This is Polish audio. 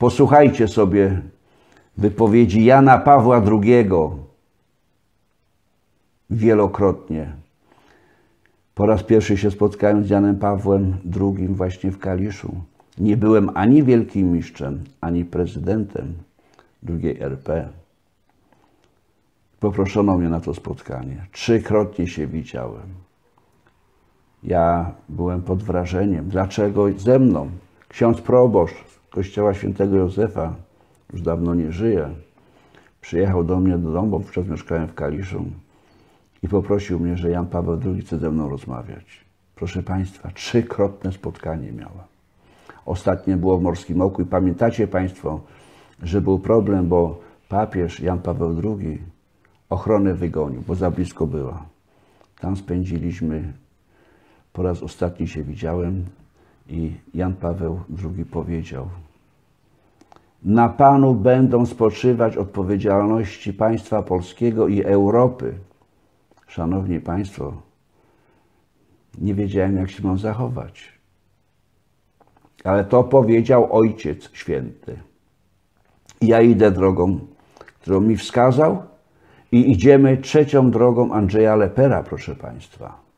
Posłuchajcie sobie wypowiedzi Jana Pawła II wielokrotnie. Po raz pierwszy się spotkałem z Janem Pawłem II właśnie w Kaliszu. Nie byłem ani wielkim mistrzem, ani prezydentem II RP. Poproszono mnie na to spotkanie. Trzykrotnie się widziałem. Ja byłem pod wrażeniem. Dlaczego ze mną? Ksiądz proboszcz kościoła świętego Józefa, już dawno nie żyje, przyjechał do mnie do domu, bo wówczas mieszkałem w Kaliszu i poprosił mnie, że Jan Paweł II chce ze mną rozmawiać. Proszę Państwa, trzykrotne spotkanie miałem. Ostatnie było w Morskim Oku i pamiętacie Państwo, że był problem, bo papież Jan Paweł II ochronę wygonił, bo za blisko była. Tam spędziliśmy, po raz ostatni się widziałem i Jan Paweł II powiedział, na Panu będą spoczywać odpowiedzialności państwa polskiego i Europy. Szanowni Państwo, nie wiedziałem, jak się mam zachować. Ale to powiedział Ojciec Święty. Ja idę drogą, którą mi wskazał i idziemy trzecią drogą Andrzeja Lepera, proszę Państwa.